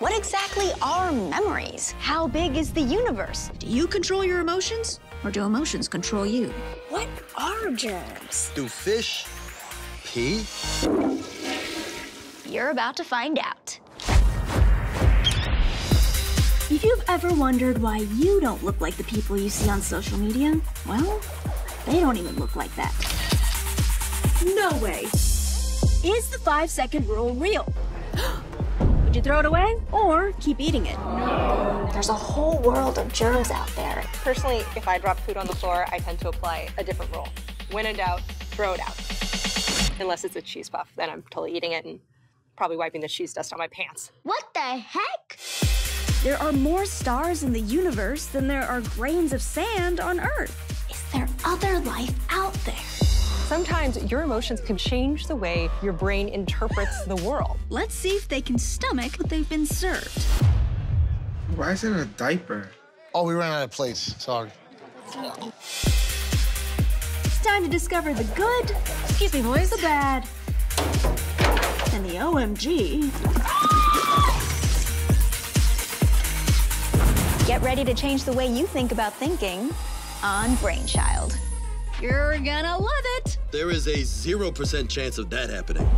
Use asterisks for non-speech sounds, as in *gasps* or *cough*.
What exactly are memories? How big is the universe? Do you control your emotions, or do emotions control you? What are germs? Do fish pee? You're about to find out. If you've ever wondered why you don't look like the people you see on social media, well, they don't even look like that. No way. Is the five second rule real? *gasps* Would you throw it away or keep eating it? There's a whole world of germs out there. Personally, if I drop food on the floor, I tend to apply a different rule. When in doubt, throw it out. Unless it's a cheese puff, then I'm totally eating it and probably wiping the cheese dust on my pants. What the heck? There are more stars in the universe than there are grains of sand on Earth. Is there other life out there? Sometimes your emotions can change the way your brain interprets the world. Let's see if they can stomach what they've been served. Why is it a diaper? Oh, we ran out of plates. Sorry. It's time to discover the good, Excuse me, boys. the bad, and the OMG. Get ready to change the way you think about thinking on Brainchild. You're gonna love it. There is a 0% chance of that happening.